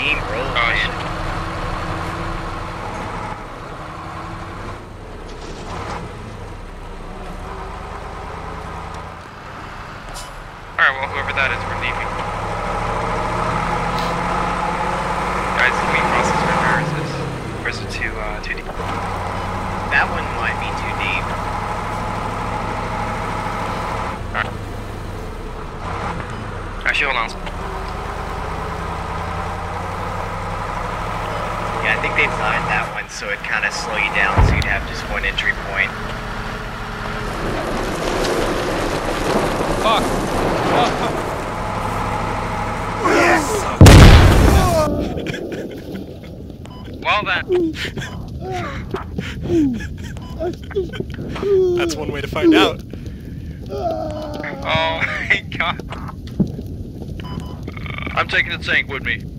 Oh, man. Alright, well, whoever that is, we're leaving. Guys, can we cross this river, or is this, or is it too, uh, too deep? That one might be too deep. Alright. Actually, hold on. I think they designed that one so it kind of slow you down so you'd have just one entry point. Fuck. Fuck. Well then, That's one way to find out. oh my god. I'm taking the tank with me.